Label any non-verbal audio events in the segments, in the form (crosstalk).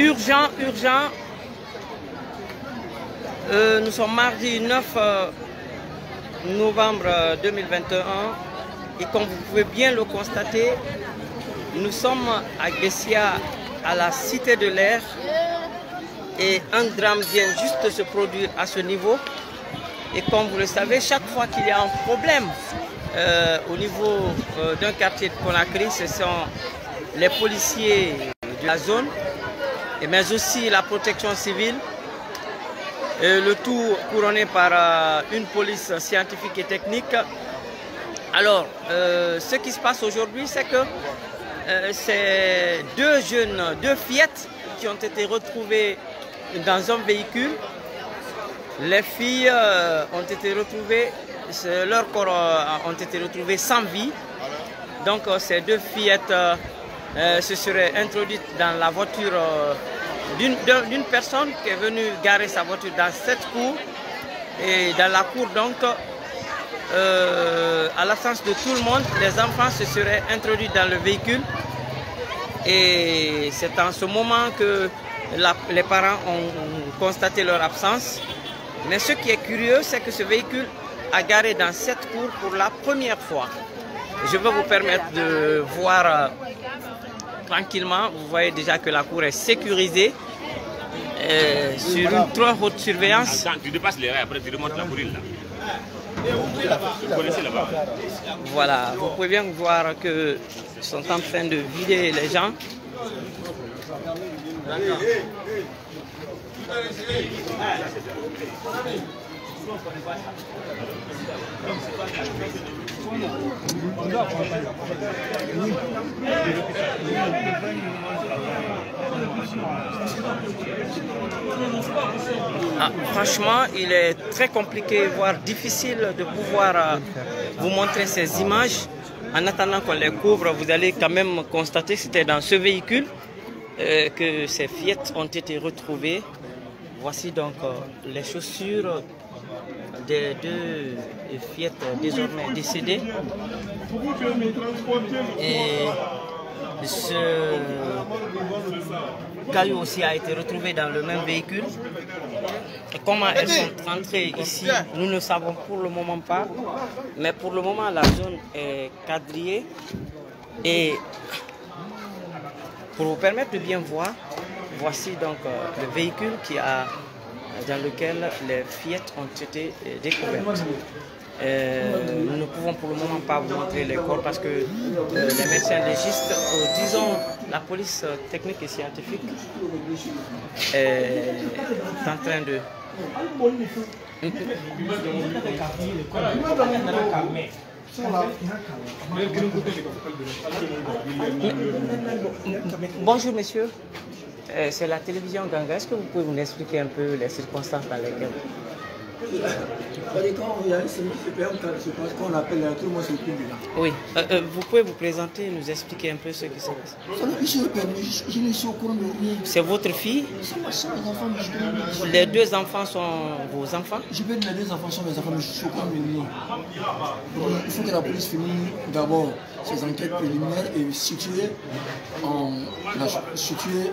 urgent, urgent. Euh, nous sommes mardi 9 euh, novembre 2021 et comme vous pouvez bien le constater, nous sommes à Gessia, à la Cité de l'Air et un drame vient juste de se produire à ce niveau. Et comme vous le savez, chaque fois qu'il y a un problème euh, au niveau d'un quartier de Conakry, ce sont les policiers de la zone, mais aussi la protection civile, le tout couronné par une police scientifique et technique. Alors, ce qui se passe aujourd'hui, c'est que c'est deux jeunes, deux fillettes qui ont été retrouvées dans un véhicule. Les filles ont été retrouvées, leurs corps ont été retrouvés sans vie. Donc ces deux fillettes se seraient introduites dans la voiture d'une personne qui est venue garer sa voiture dans cette cour. Et dans la cour, donc, à l'absence de tout le monde, les enfants se seraient introduits dans le véhicule. Et c'est en ce moment que les parents ont constaté leur absence. Mais ce qui est curieux, c'est que ce véhicule a garé dans cette cour pour la première fois. Je vais vous permettre de voir tranquillement. Vous voyez déjà que la cour est sécurisée euh, sur une trop haute surveillance. Quand tu dépasses les rails, après tu remontes la courille là. Vous connaissez là-bas Voilà, vous pouvez bien voir que sont en train de vider les gens. Ah, franchement, il est très compliqué, voire difficile de pouvoir euh, vous montrer ces images. En attendant qu'on les couvre, vous allez quand même constater que c'était dans ce véhicule euh, que ces fillettes ont été retrouvées. Voici donc euh, les chaussures des deux fillettes désormais décédées. Et ce caillou aussi a été retrouvé dans le même véhicule. Et comment elles sont rentrées ici, nous ne savons pour le moment pas. Mais pour le moment, la zone est quadrillée. Et pour vous permettre de bien voir, voici donc le véhicule qui a, dans lequel les fillettes ont été découvertes. Euh, nous ne pouvons pour le moment pas vous montrer les corps parce que euh, les médecins légistes, euh, disons la police technique et scientifique, est en train de... Bonjour monsieur, c'est la télévision Ganga. Est-ce que vous pouvez nous expliquer un peu les circonstances dans lesquelles? Quand se qu'on appelle tout le monde se là. Oui. Euh, euh, vous pouvez vous présenter, nous expliquer un peu ce qui de rien. C'est votre fille? Les deux enfants sont vos enfants? Je peux dire les deux enfants sont mes enfants, mais je suis au courant de rien. Donc, il faut que la police finisse d'abord ses enquêtes préliminaires et situer, en, la, situer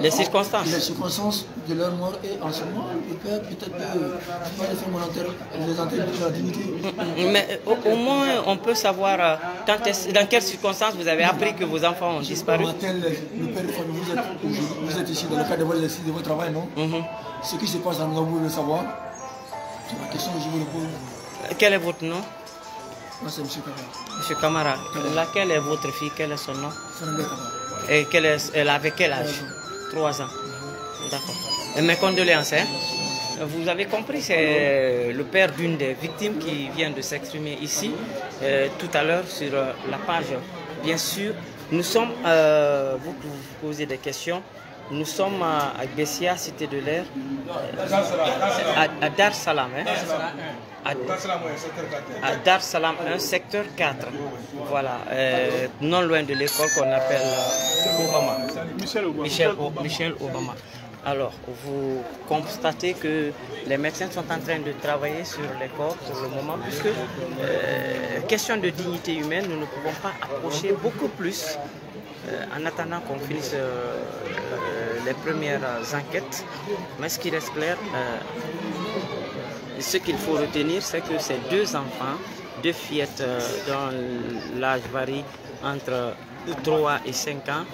les circonstances. Les circonstances de leur mort et en ce moment, le père peut-être pas les faire mon les enterrer de la dignité. (laughs) Mais au, au, moins, on peut savoir quand dans quelles circonstances vous avez appris que vos enfants ont disparu. Le, père de famille, vous êtes, vous êtes ici dans le cadre de votre, de votre travail, non? Mm -hmm. Ce qui se passe dans le vous voulez le savoir. C'est la question que je vous pose. Quel est votre nom? Moi, c'est M. Kamara. Monsieur Kamara, laquelle est votre fille? Quel est son nom? Et quel est, elle avait quel âge? Trois ans. D'accord. Mes condoléances. Hein? Vous avez compris, c'est le père d'une des victimes qui vient de s'exprimer ici, euh, tout à l'heure sur euh, la page. Bien sûr, nous sommes, euh, vous vous posez des questions, nous sommes à, Bessia, Cité de l'Air, à, à, Dar Salam. Hein? À, à, Dar Salam 1, secteur 4. Voilà, non loin de l'école qu'on appelle Obama. Michel Obama. Michel, Michel Obama. Alors, vous constatez que les médecins sont en train de travailler sur les corps pour le moment, puisque, euh, question de dignité humaine, nous ne pouvons pas approcher beaucoup plus euh, en attendant qu'on finisse euh, les premières enquêtes. Mais ce qui reste clair, ce qu'il faut retenir, c'est que ces deux enfants, deux fillettes dont l'âge varie entre 3 et 5 ans,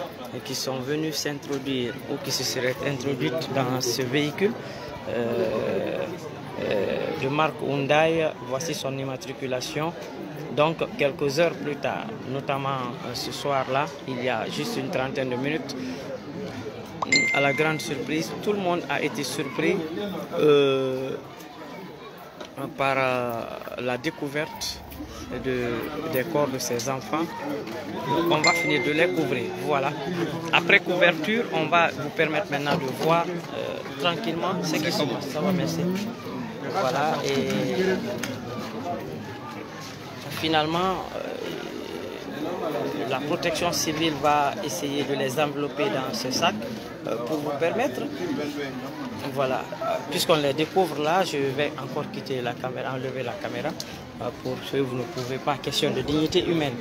qui sont venus s'introduire ou qui se seraient introduites dans ce véhicule, de marque Hyundai. Voici son immatriculation. Donc, quelques heures plus tard, notamment ce soir-là, il y a juste une trentaine de minutes, à la grande surprise, tout le monde a été surpris euh, par euh, la découverte de, des corps de ces enfants. On va finir de les couvrir. Voilà. Après couverture, on va vous permettre maintenant de voir euh, tranquillement ce qui se passe. Ça va, merci. Voilà. Et finalement, la protection civile va essayer de les envelopper dans ce sac pour vous permettre. Voilà, puisqu'on les découvre là, je vais encore quitter la caméra, enlever la caméra pour que vous ne pouvez pas, question de dignité humaine.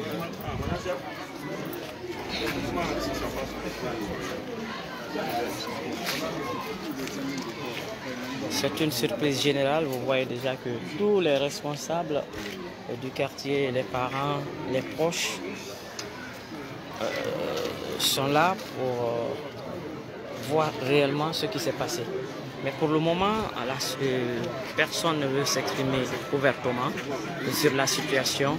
C'est une surprise générale, vous voyez déjà que tous les responsables du quartier, les parents, les proches, euh, sont là pour euh, voir réellement ce qui s'est passé. Mais pour le moment, euh, personne ne veut s'exprimer ouvertement sur la situation.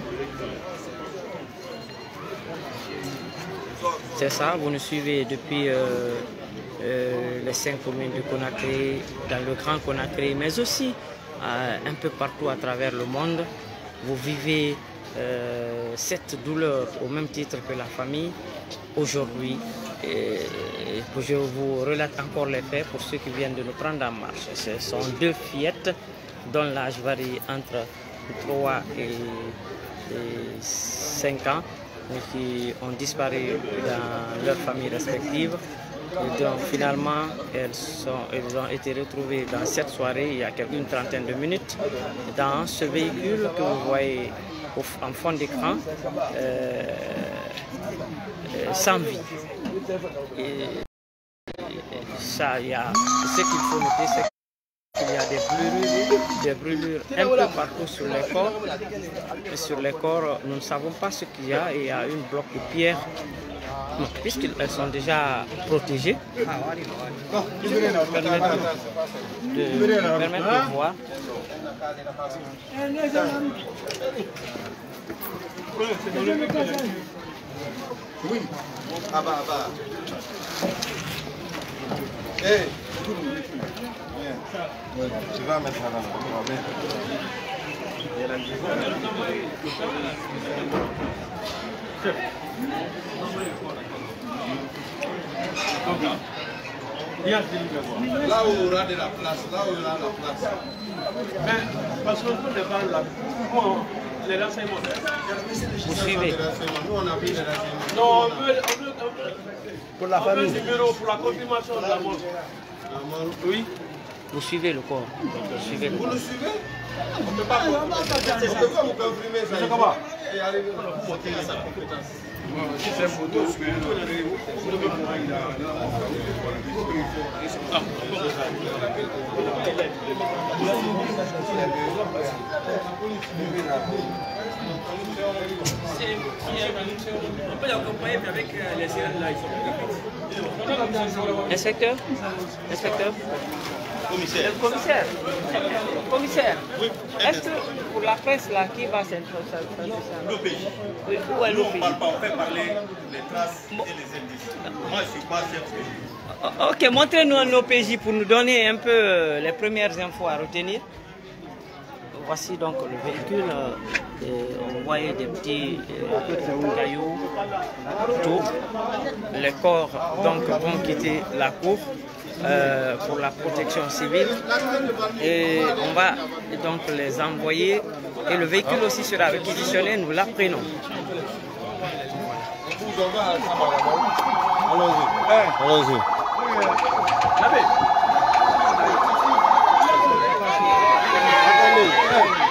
C'est ça, vous nous suivez depuis les cinq communes de Conakry, dans le Grand Conakry, mais aussi un peu partout à travers le monde. Vous vivez euh, cette douleur au même titre que la famille aujourd'hui. Je vous relate encore les faits pour ceux qui viennent de nous prendre en marche. Ce sont deux fillettes dont l'âge varie entre 3 et, 5 ans qui ont disparu dans leurs familles respectives. Donc finalement, elles, sont, elles ont été retrouvées dans cette soirée, il y a une trentaine de minutes, dans ce véhicule que vous voyez en fond d'écran, euh, euh, sans vie. Et, ça, il y a, ce qu'il faut noter, c'est qu'il y a des brûlures, des brûlures un peu partout sur les corps. Et sur les corps, nous ne savons pas ce qu'il y a. Il y a une bloc de pierre puisqu'elles sont déjà protégées, permettre de, permettre de voir. Oui. Ah bah, bah. Hey. Tu vas mettre là. Là où il y aura de la place, là où il y aura la place. Mais, parce qu'on peut défendre la... les renseignements. Vous suivez Nous, on a pris les renseignements. Non, on veut, on veut, on veut, Pour la on veut famille. le numéro pour la confirmation de la mort. Oui. Vous suivez le corps. Vous suivez le Vous corps. nous suivez On ne peut pas vous confirmer ça. Et arriver là. Si c'est photo, On peut l'accompagner, mais avec les sirènes là, ils sont Inspecteur Inspecteur Commissaire. Commissaire. Commissaire. Est-ce que pour la presse là, qui va s'introduire L'OPJ. Oui, Où est Nous, on parle pas, on fait parler les traces et les indices. Moi, je ne suis pas chef Ok, montrez-nous un OPJ pour nous donner un peu euh, les premières infos à retenir. Voici donc le véhicule. euh, et on voyait des petits euh, cailloux, tout. Les corps donc vont quitter la cour euh, pour la protection civile. Et on va donc les envoyer. Et le véhicule aussi sera réquisitionné, nous l'apprenons. Allons-y. Voilà,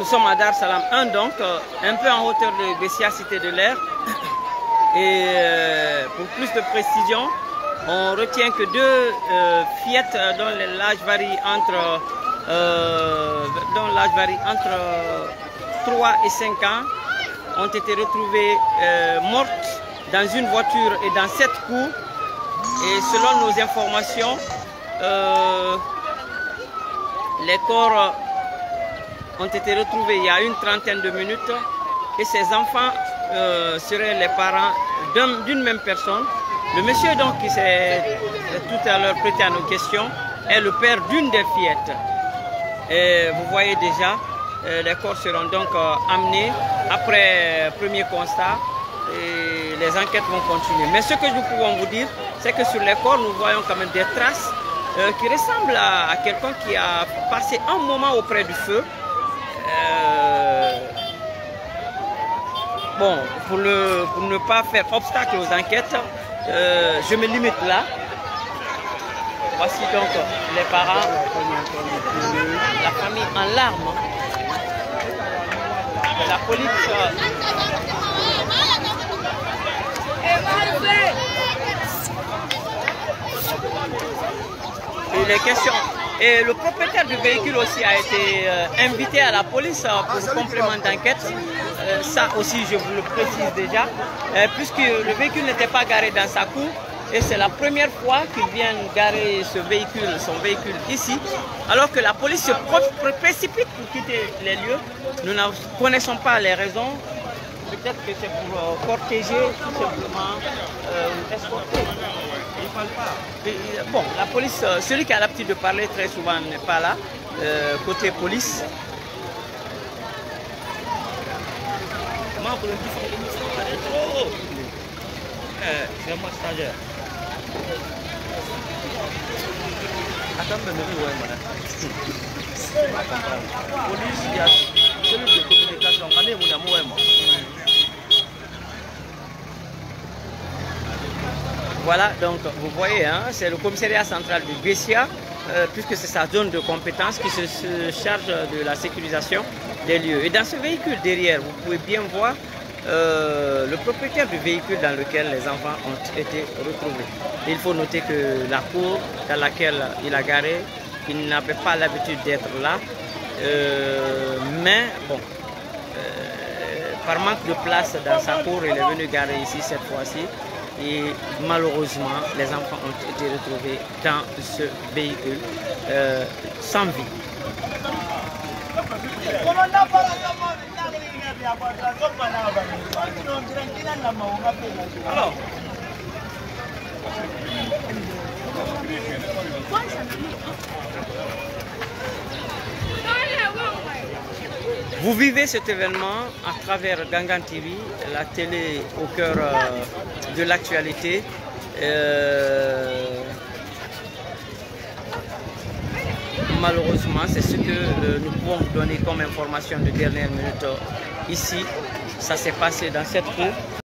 nous sommes à Dar Salam 1, donc euh, un peu en hauteur de Bessia, Cité de l'Air. (coughs) Et euh, pour plus de précision, on retient que deux euh, fillettes dont l'âge varie entre, dont l'âge varie entre 3 et 5 ans ont été retrouvées mortes dans une voiture et dans sept coups. Et selon nos informations, les corps ont été retrouvés il y a une trentaine de minutes et ces enfants euh, seraient les parents d'une même personne. Le monsieur donc qui s'est tout à l'heure prêté à nos questions est le père d'une des fillettes. Et vous voyez déjà, euh, les corps seront donc euh, amenés après premier constat et les enquêtes vont continuer. Mais ce que nous pouvons vous dire, c'est que sur les corps, nous voyons quand même des traces qui ressemblent à quelqu'un qui a passé un moment auprès du feu euh, bon, pour, ne pas faire obstacle aux enquêtes, euh, je me limite là. Voici donc les parents, la famille en larmes. La police. Et les questions et le propriétaire du véhicule aussi a été euh, invité à la police euh, pour complément d'enquête. Euh, ça aussi, je vous le précise déjà, puisque le véhicule n'était pas garé dans sa cour. Et c'est la première fois qu'il vient garer ce véhicule, son véhicule ici, alors que la police se précipite pour quitter les lieux. Nous ne connaissons pas les raisons. Peut-être que c'est pour protéger tout simplement, escorter. Bon, la police, euh, celui qui a l'habitude de parler très souvent n'est pas là, euh, côté police. Eh, c'est moi stagiaire. Attends, Police, il y a celui de Voilà, donc vous voyez, hein, c'est le commissariat central du Bessia, euh, puisque c'est sa zone de compétence qui se, charge de la sécurisation des lieux. Et dans ce véhicule derrière, vous pouvez bien voir euh, le propriétaire du véhicule dans lequel les enfants ont été retrouvés. Il faut noter que la cour dans laquelle il a garé, il n'avait pas l'habitude d'être là, euh, mais bon, par manque de place dans sa cour, il est venu garer ici cette fois-ci et malheureusement, les enfants ont été retrouvés dans ce véhicule euh, sans vie. Alors, vous vivez cet événement à travers Gangan TV, la télé au cœur euh, de l'actualité. Euh, malheureusement, c'est ce que euh, nous pouvons vous donner comme information de dernière minute ici. Ça s'est passé dans cette cour.